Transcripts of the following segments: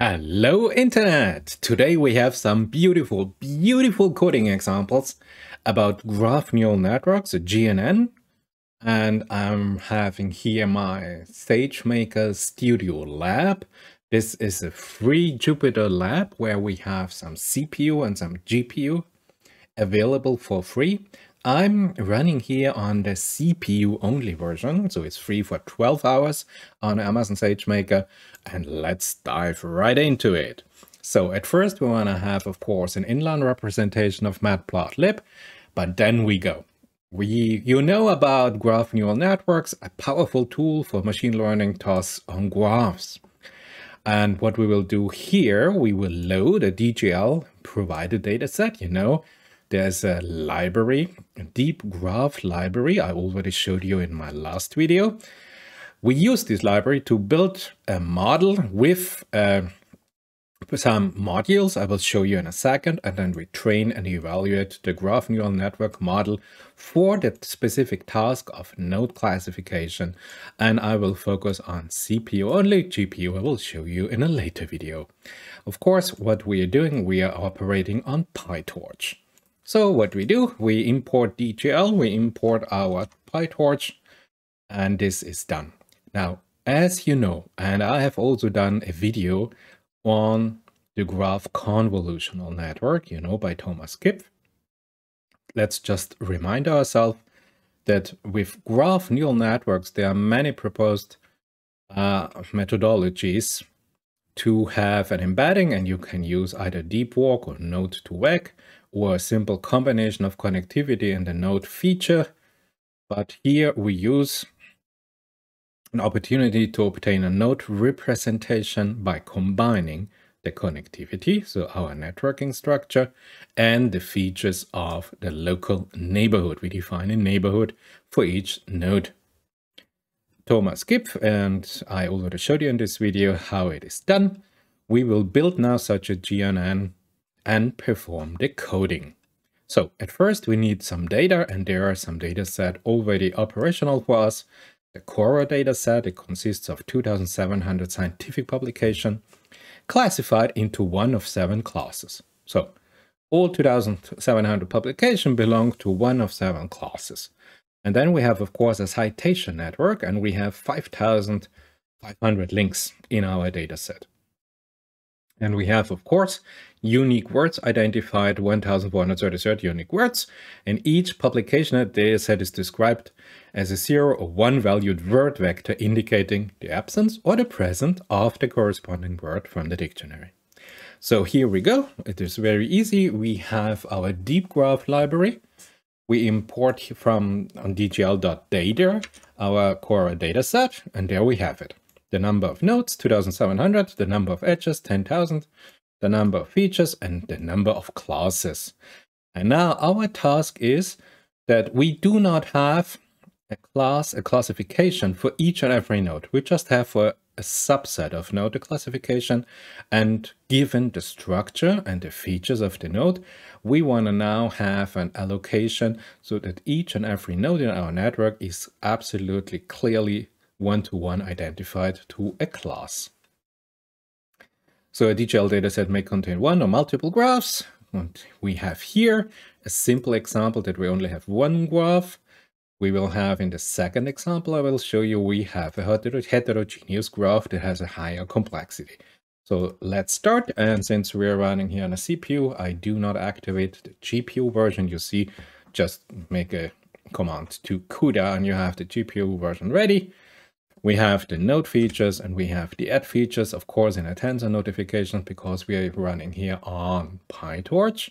Hello Internet! Today we have some beautiful, beautiful coding examples about graph neural networks, GNN. And I'm having here my SageMaker Studio Lab. This is a free Jupyter lab where we have some CPU and some GPU available for free. I'm running here on the CPU only version, so it's free for 12 hours on Amazon SageMaker, and let's dive right into it. So at first we want to have, of course, an inline representation of matplotlib, but then we go. We, you know about graph neural networks, a powerful tool for machine learning tasks on graphs. And what we will do here, we will load a DGL provided dataset, you know, there's a library, a deep graph library I already showed you in my last video. We use this library to build a model with uh, some modules I will show you in a second, and then we train and evaluate the graph neural network model for the specific task of node classification. And I will focus on CPU only, GPU I will show you in a later video. Of course, what we are doing, we are operating on PyTorch. So what we do, we import DGL, we import our PyTorch, and this is done. Now, as you know, and I have also done a video on the graph convolutional network, you know, by Thomas Kipf. Let's just remind ourselves that with graph neural networks, there are many proposed uh, methodologies to have an embedding, and you can use either DeepWalk or node2vec or a simple combination of connectivity and the node feature. But here we use an opportunity to obtain a node representation by combining the connectivity, so our networking structure, and the features of the local neighborhood. We define a neighborhood for each node. Thomas Kipf, and I already showed you in this video how it is done. We will build now such a GNN and perform the coding. So at first we need some data and there are some data set already operational for us. The Cora dataset, it consists of 2700 scientific publication classified into one of seven classes. So all 2700 publication belong to one of seven classes. And then we have, of course, a citation network and we have 5500 links in our dataset. And we have, of course, unique words identified 1433 unique words, and each publication dataset is described as a zero or one valued word vector indicating the absence or the presence of the corresponding word from the dictionary. So here we go. It is very easy. We have our deep graph library. We import from dgl.data our Cora dataset, and there we have it the number of nodes, 2700, the number of edges, 10,000, the number of features, and the number of classes. And now our task is that we do not have a class, a classification for each and every node. We just have for a subset of node a classification. And given the structure and the features of the node, we want to now have an allocation so that each and every node in our network is absolutely clearly one-to-one -one identified to a class. So a DGL dataset may contain one or multiple graphs. And we have here a simple example that we only have one graph. We will have in the second example, I will show you, we have a heterogeneous graph that has a higher complexity. So let's start. And since we're running here on a CPU, I do not activate the GPU version. You see, just make a command to CUDA and you have the GPU version ready. We have the node features and we have the edge features, of course, in a tensor notification because we are running here on PyTorch.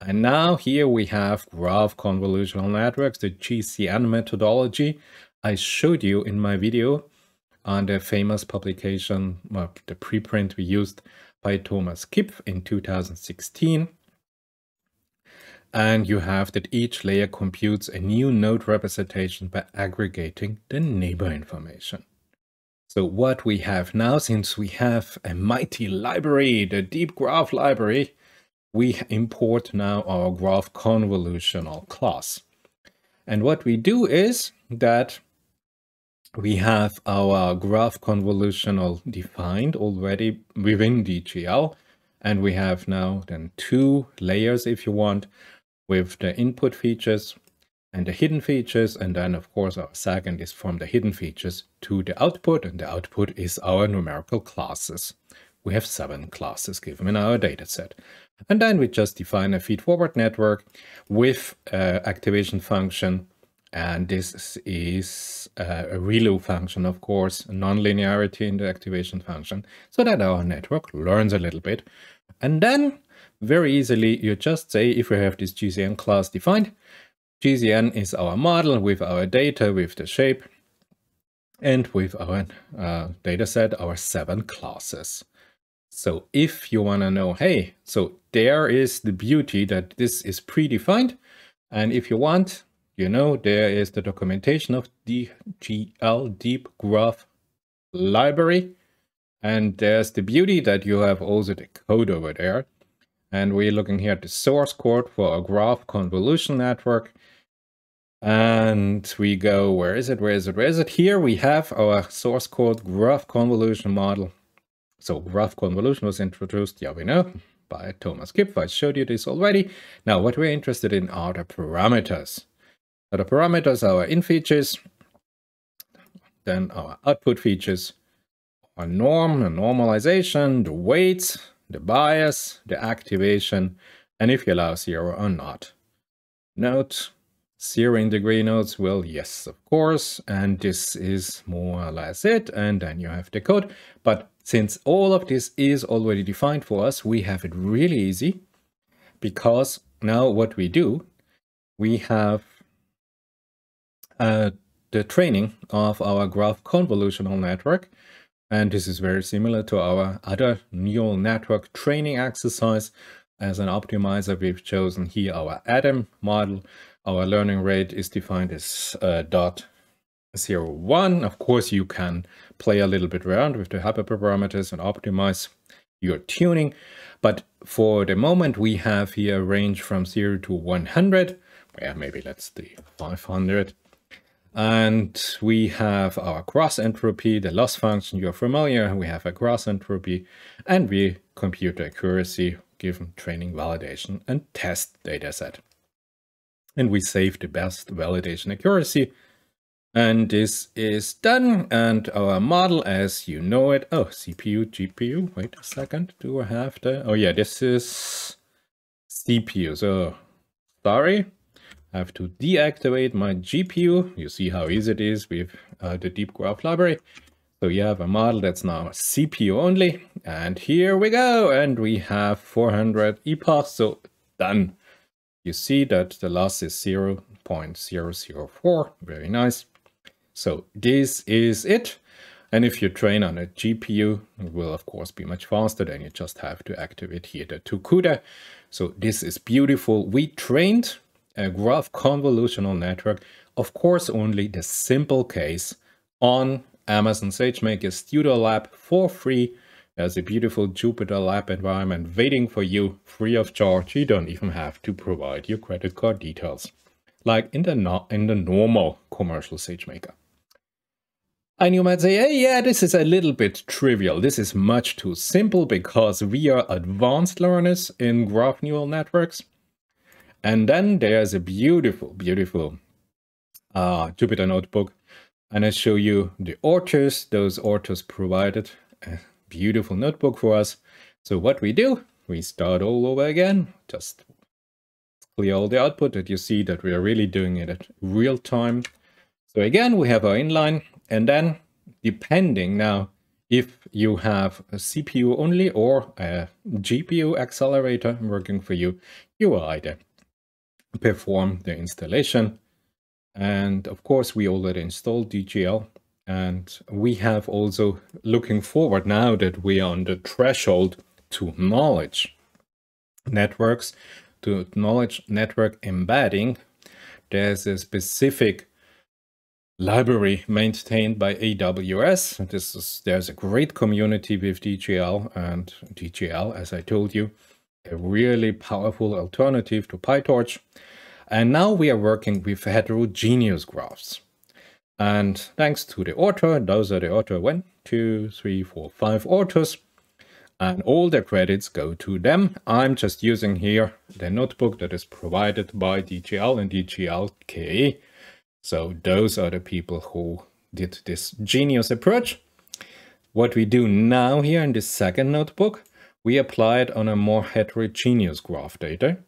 And now here we have graph convolutional networks, the GCN methodology I showed you in my video on the famous publication, well, the preprint we used by Thomas Kipf in 2016 and you have that each layer computes a new node representation by aggregating the neighbor information. So what we have now, since we have a mighty library, the deep graph library, we import now our graph convolutional class. And what we do is that we have our graph convolutional defined already within DGL. And we have now then two layers, if you want, with the input features and the hidden features. And then, of course, our second is from the hidden features to the output. And the output is our numerical classes. We have seven classes given in our dataset. And then we just define a feed-forward network with uh, activation function and this is uh, a ReLU function, of course, nonlinearity in the activation function, so that our network learns a little bit. And then very easily, you just say, if we have this GCN class defined, GCN is our model with our data, with the shape, and with our uh, data set, our seven classes. So if you want to know, hey, so there is the beauty that this is predefined. And if you want, you know, there is the documentation of the GL Deep Graph Library. And there's the beauty that you have also the code over there. And we're looking here at the source code for a graph convolution network. And we go, where is it, where is it, where is it? Here we have our source code graph convolution model. So graph convolution was introduced, yeah, we know, by Thomas Kipf. I showed you this already. Now, what we're interested in are the parameters. So the parameters are our in features, then our output features, our norm, the normalization, the weights, the bias, the activation, and if you allow zero or not. Note, zero zeroing degree nodes, well, yes, of course, and this is more or less it, and then you have the code. But since all of this is already defined for us, we have it really easy, because now what we do, we have uh, the training of our graph convolutional network. And this is very similar to our other neural network training exercise. As an optimizer, we've chosen here our ADAM model. Our learning rate is defined as uh, dot zero one. Of course, you can play a little bit around with the hyperparameters and optimize your tuning. But for the moment, we have here a range from 0 to 100. Yeah, maybe let's do 500. And we have our cross entropy, the loss function you're familiar. We have a cross entropy and we compute the accuracy given training validation and test dataset. And we save the best validation accuracy. And this is done. And our model as you know it. Oh, CPU, GPU. Wait a second. Do I have the? Oh yeah, this is CPU. So sorry. Have to deactivate my GPU. You see how easy it is with uh, the Deep Graph library. So you have a model that's now CPU only. And here we go. And we have 400 epochs. So done. You see that the loss is 0 0.004. Very nice. So this is it. And if you train on a GPU, it will of course be much faster. Then you just have to activate here the 2CUDA. So this is beautiful. We trained a graph convolutional network, of course only the simple case on Amazon SageMaker Studio Lab for free. There's a beautiful Jupyter Lab environment waiting for you free of charge. You don't even have to provide your credit card details, like in the, no in the normal commercial SageMaker. And you might say, hey, yeah, this is a little bit trivial. This is much too simple because we are advanced learners in graph neural networks. And then there's a beautiful, beautiful uh, Jupyter notebook. And I show you the authors. Those authors provided a beautiful notebook for us. So what we do, we start all over again. Just clear all the output that you see that we are really doing it at real time. So again, we have our inline. And then depending now if you have a CPU only or a GPU accelerator working for you, you are either perform the installation. And of course, we already installed DGL. And we have also looking forward now that we are on the threshold to knowledge networks, to knowledge network embedding. There's a specific library maintained by AWS. This is, there's a great community with DGL and DGL, as I told you, a really powerful alternative to PyTorch. And now we are working with heterogeneous graphs. And thanks to the author, those are the author one, two, three, four, five authors. And all the credits go to them. I'm just using here the notebook that is provided by DGL and DGL-KE. So those are the people who did this genius approach. What we do now here in this second notebook, we apply it on a more heterogeneous graph data.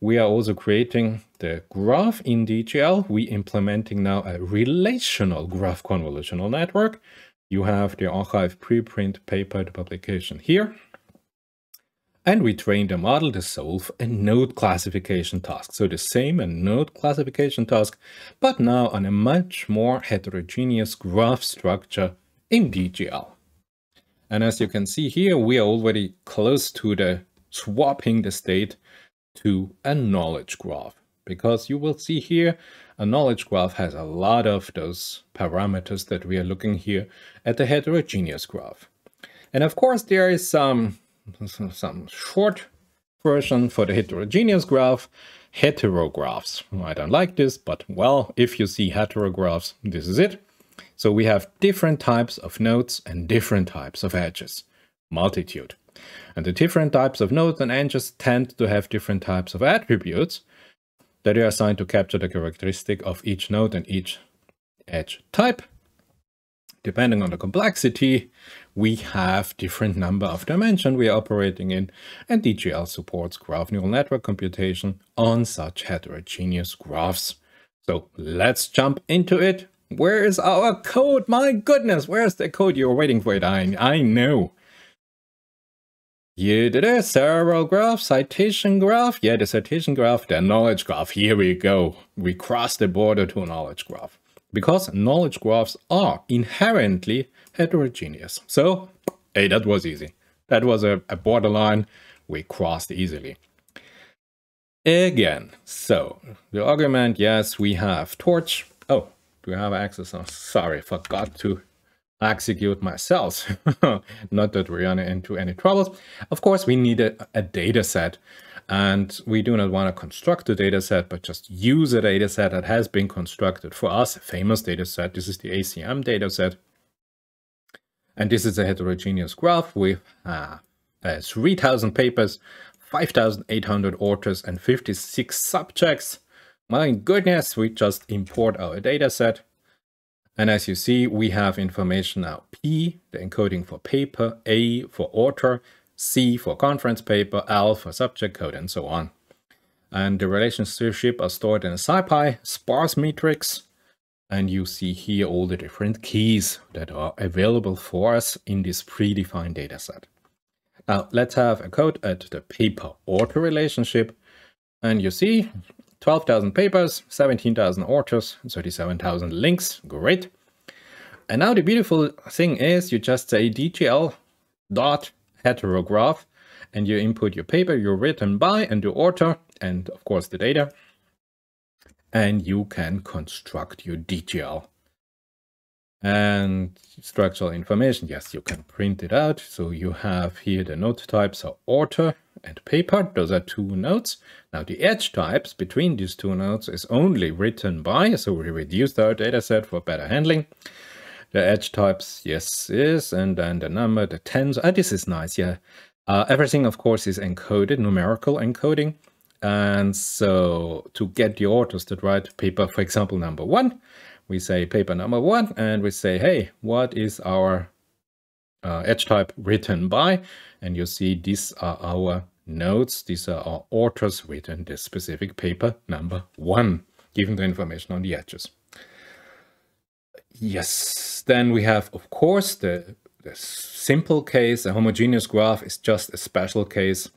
We are also creating the graph in DGL. We implementing now a relational graph convolutional network. You have the arXiv preprint paper publication here. And we train the model to solve a node classification task. So the same a node classification task, but now on a much more heterogeneous graph structure in DGL. And as you can see here, we are already close to the swapping the state to a knowledge graph because you will see here a knowledge graph has a lot of those parameters that we are looking here at the heterogeneous graph. And of course there is some, some short version for the heterogeneous graph, heterographs. I don't like this, but well, if you see heterographs, this is it. So we have different types of nodes and different types of edges, multitude. And the different types of nodes and edges tend to have different types of attributes that are assigned to capture the characteristic of each node and each edge type. Depending on the complexity, we have different number of dimension we are operating in, and DGL supports graph neural network computation on such heterogeneous graphs. So let's jump into it. Where is our code? My goodness, where's the code? You're waiting for it. I, I know. You did a several graph, citation graph. Yeah, the citation graph, the knowledge graph. Here we go. We cross the border to a knowledge graph. Because knowledge graphs are inherently heterogeneous. So, hey, that was easy. That was a, a borderline we crossed easily. Again, so the argument, yes, we have torch. Oh, do we have access? Oh, sorry, forgot to execute myself. Not that we run into any troubles. Of course, we need a, a data set and we do not want to construct a data set, but just use a data set that has been constructed for us, a famous data set. This is the ACM data set. And this is a heterogeneous graph with uh, uh, 3,000 papers, 5,800 authors, and 56 subjects. My goodness, we just import our data set and as you see, we have information now P, the encoding for paper, A for author, C for conference paper, L for subject code, and so on. And the relationship are stored in a SciPy sparse matrix. And you see here all the different keys that are available for us in this predefined dataset. Now let's have a code at the paper author relationship. And you see 12,000 papers, 17,000 authors, 37,000 links. Great. And now the beautiful thing is you just say DGL dot heterograph and you input your paper you're written by and the author and of course the data. And you can construct your DGL. And structural information, yes, you can print it out. So you have here the node types are author and paper. Those are two nodes. Now the edge types between these two nodes is only written by, so we reduced our dataset for better handling. The edge types, yes, is, and then the number, the tens. Ah, this is nice, yeah. Uh, everything, of course, is encoded, numerical encoding. And so to get the authors that write paper, for example, number one, we say paper number one, and we say, hey, what is our uh, edge type written by? And you see these are our notes. These are our authors written this specific paper number one, given the information on the edges. Yes, then we have, of course, the, the simple case. A homogeneous graph is just a special case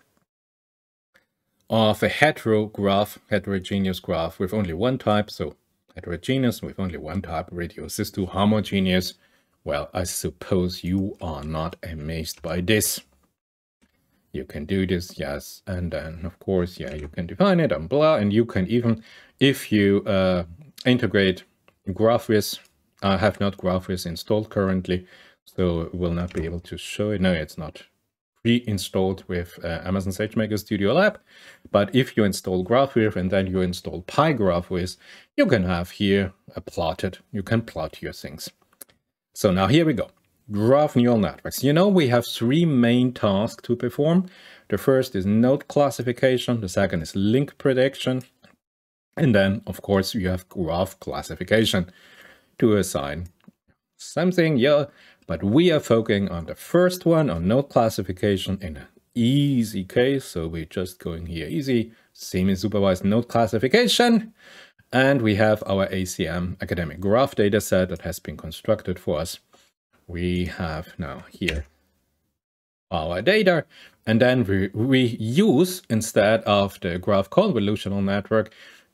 of a hetero graph, heterogeneous graph with only one type. So heterogeneous with only one type reduces to homogeneous. Well, I suppose you are not amazed by this you can do this, yes. And then, of course, yeah, you can define it and blah. And you can even, if you uh, integrate GraphViz, I have not GraphViz installed currently, so will not be able to show it. No, it's not pre-installed with uh, Amazon SageMaker Studio Lab. But if you install GraphViz and then you install PyGraphviz, you can have here a plotted, you can plot your things. So now here we go. Graph neural networks. You know, we have three main tasks to perform. The first is node classification. The second is link prediction. And then, of course, you have graph classification to assign something, yeah, but we are focusing on the first one, on node classification in an easy case. So we're just going here easy, semi-supervised node classification. And we have our ACM academic graph dataset that has been constructed for us. We have now here our data, and then we, we use, instead of the graph convolutional network,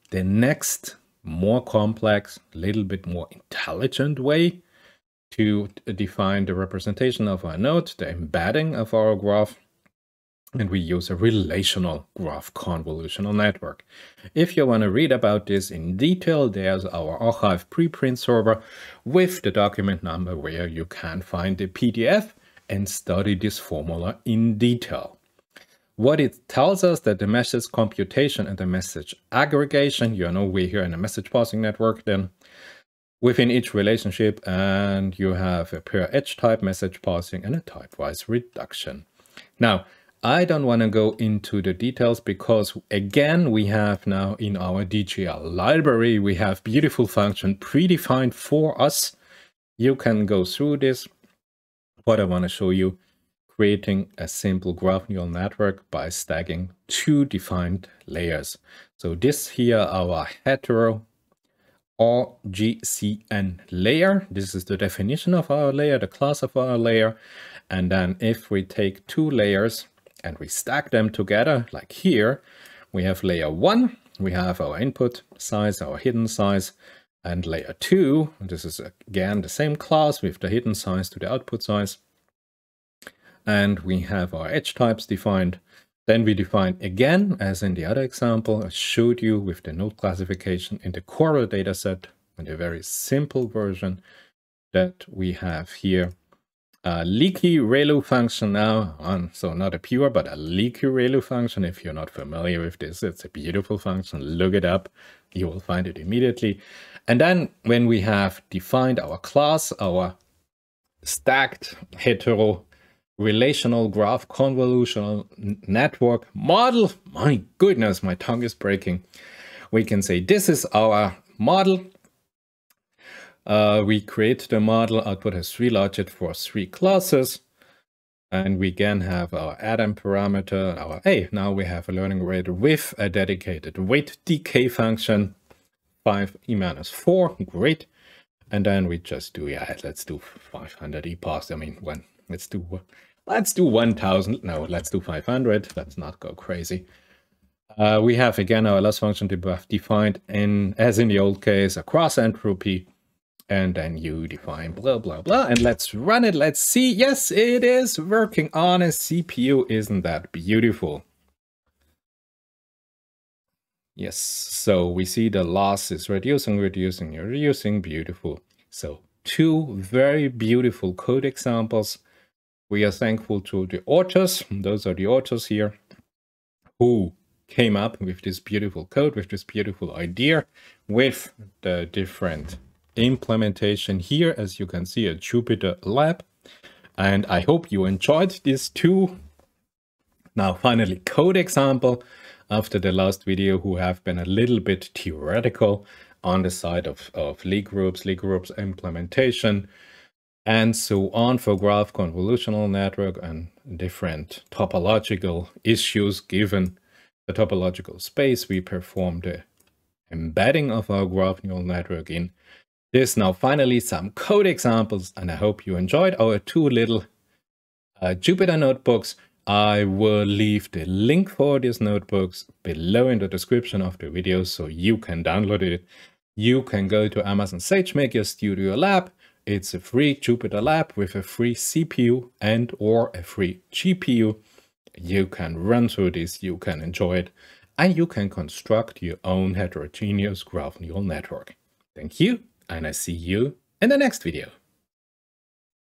the next more complex, little bit more intelligent way to define the representation of our node, the embedding of our graph, and we use a relational graph convolutional network. If you want to read about this in detail, there's our arXiv preprint server with the document number where you can find the PDF and study this formula in detail. What it tells us that the message computation and the message aggregation, you know, we're here in a message passing network, then within each relationship and you have a per edge type message passing and a typewise reduction. Now, I don't want to go into the details because again, we have now in our DGL library, we have beautiful function predefined for us. You can go through this. What I want to show you, creating a simple graph neural network by stacking two defined layers. So this here, our hetero RGCN layer. This is the definition of our layer, the class of our layer. And then if we take two layers and we stack them together, like here, we have layer one, we have our input size, our hidden size, and layer two, this is again the same class with the hidden size to the output size. And we have our edge types defined. Then we define again, as in the other example I showed you with the node classification in the Cora dataset, and a very simple version that we have here. A leaky ReLU function now, on, so not a pure, but a leaky ReLU function. If you're not familiar with this, it's a beautiful function. Look it up. You will find it immediately. And then when we have defined our class, our stacked hetero relational graph convolutional network model. My goodness, my tongue is breaking. We can say this is our model. Uh, we create the model, output has three logit for three classes. And we again have our Adam parameter, our A. Now we have a learning rate with a dedicated weight decay function, 5 e minus 4, great. And then we just do, yeah, let's do 500 e I mean, when, let's do Let's do 1000. No, let's do 500. Let's not go crazy. Uh, we have again our loss function defined in, as in the old case, a cross entropy. And then you define blah, blah, blah. And let's run it. Let's see. Yes, it is working on a CPU. Isn't that beautiful? Yes, so we see the loss is reducing, reducing, reducing. Beautiful. So two very beautiful code examples we are thankful to the authors, those are the authors here, who came up with this beautiful code, with this beautiful idea, with the different implementation here, as you can see at Jupyter Lab. And I hope you enjoyed this too. Now, finally, code example after the last video who have been a little bit theoretical on the side of, of Lie groups, Lie groups implementation, and so on for graph convolutional network and different topological issues given the topological space we perform the embedding of our graph neural network in. This now finally some code examples and I hope you enjoyed our two little uh, Jupyter notebooks. I will leave the link for these notebooks below in the description of the video so you can download it. You can go to Amazon SageMaker Studio Lab it's a free Jupyter Lab with a free CPU and or a free GPU. You can run through this, you can enjoy it, and you can construct your own heterogeneous graph neural network. Thank you, and I see you in the next video.